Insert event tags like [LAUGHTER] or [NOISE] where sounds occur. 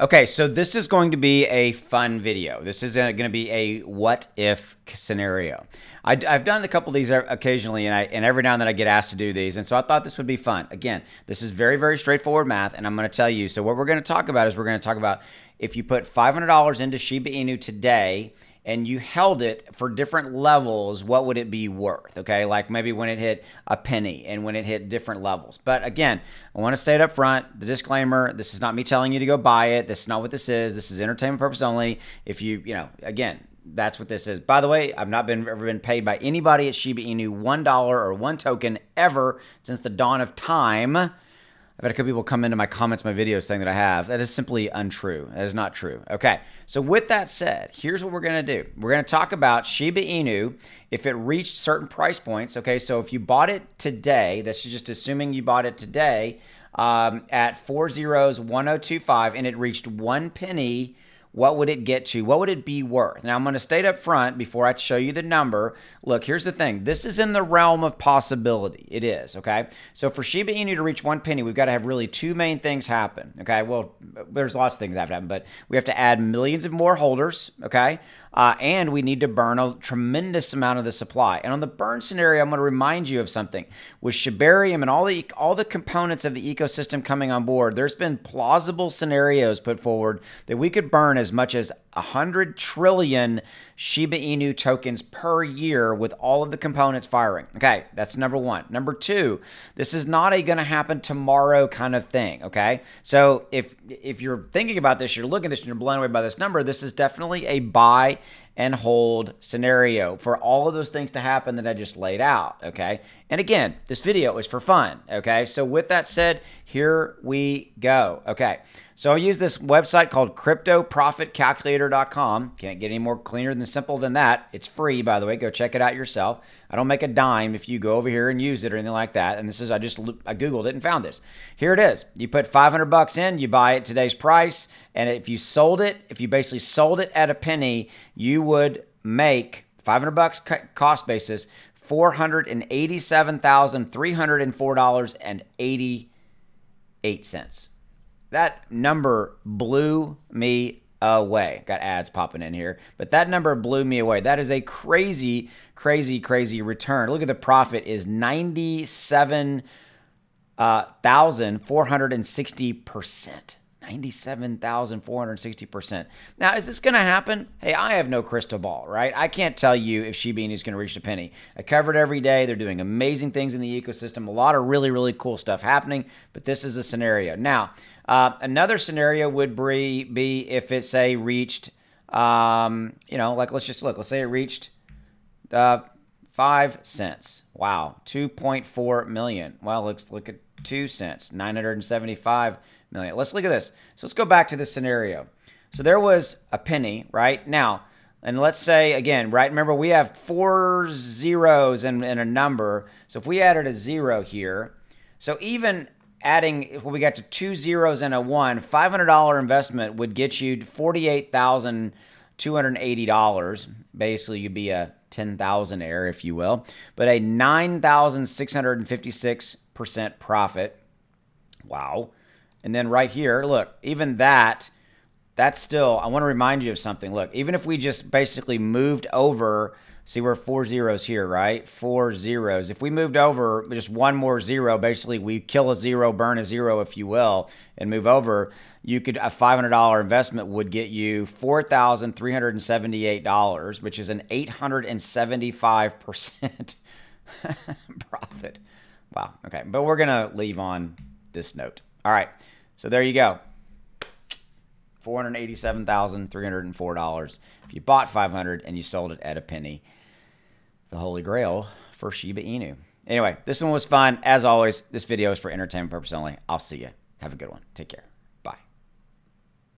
Okay, so this is going to be a fun video. This is going to be a what if scenario. I, have done a couple of these occasionally, and, I, and every now and then I get asked to do these, and so I thought this would be fun. Again, this is very, very straightforward math, and I'm going to tell you. So what we're going to talk about is we're going to talk about if you put $500 into Shiba Inu today and you held it for different levels, what would it be worth? Okay, like maybe when it hit a penny and when it hit different levels. But again, I want to state up front the disclaimer this is not me telling you to go buy it. This is not what this is. This is entertainment purpose only. If you, you know, again, that's what this is. By the way, I've not been ever been paid by anybody at Shiba Inu one dollar or one token ever since the dawn of time. I've had a couple people come into my comments, my videos saying that I have. That is simply untrue. That is not true. Okay, so with that said, here's what we're going to do. We're going to talk about Shiba Inu if it reached certain price points. Okay, so if you bought it today, that's just assuming you bought it today um, at four zeros 1025 and it reached one penny what would it get to? What would it be worth? Now, I'm going to state up front before I show you the number. Look, here's the thing. This is in the realm of possibility. It is, okay? So for Shiba Inu to reach one penny, we've got to have really two main things happen, okay? Well, there's lots of things that have to happen, but we have to add millions of more holders, okay? Uh, and we need to burn a tremendous amount of the supply. And on the burn scenario, I'm going to remind you of something. With Shibarium and all the all the components of the ecosystem coming on board, there's been plausible scenarios put forward that we could burn as much as 100 trillion Shiba Inu tokens per year with all of the components firing. Okay, that's number one. Number two, this is not a going to happen tomorrow kind of thing. Okay, so if if you're thinking about this, you're looking at this, and you're blown away by this number. This is definitely a buy and hold scenario for all of those things to happen that I just laid out. Okay. And again, this video is for fun. Okay. So, with that said, here we go. Okay. So, I use this website called cryptoprofitcalculator.com. Can't get any more cleaner than simple than that. It's free, by the way. Go check it out yourself. I don't make a dime if you go over here and use it or anything like that. And this is, I just, I Googled it and found this. Here it is. You put 500 bucks in, you buy it today's price. And if you sold it, if you basically sold it at a penny, you would make 500 bucks cost basis, $487,304.88. That number blew me away. Got ads popping in here, but that number blew me away. That is a crazy, crazy, crazy return. Look at the profit is 97 uh, percent. 97,460%. Now, is this going to happen? Hey, I have no crystal ball, right? I can't tell you if Shiba Inu is going to reach a penny. I cover it every day. They're doing amazing things in the ecosystem, a lot of really, really cool stuff happening, but this is a scenario. Now, uh, another scenario would be, be if it, say, reached, um, you know, like let's just look, let's say it reached uh, five cents. Wow, 2.4 million. Well, let's look at two cents, 975 million. Let's look at this. So let's go back to this scenario. So there was a penny, right? Now, and let's say again, right? Remember, we have four zeros and, and a number. So if we added a zero here, so even adding when we got to two zeros and a one, $500 investment would get you $48,280. Basically, you'd be a 10,000 air, if you will, but a 9,656% profit. Wow. And then right here, look, even that, that's still, I want to remind you of something. Look, even if we just basically moved over, see we're four zeros here, right? Four zeros. If we moved over just one more zero, basically we kill a zero, burn a zero, if you will, and move over, you could, a $500 investment would get you $4,378, which is an 875% [LAUGHS] profit. Wow. Okay. But we're going to leave on this note. All right. So there you go. $487,304. If you bought 500 and you sold it at a penny, the holy grail for Shiba Inu. Anyway, this one was fun. As always, this video is for entertainment purpose only. I'll see you. Have a good one. Take care.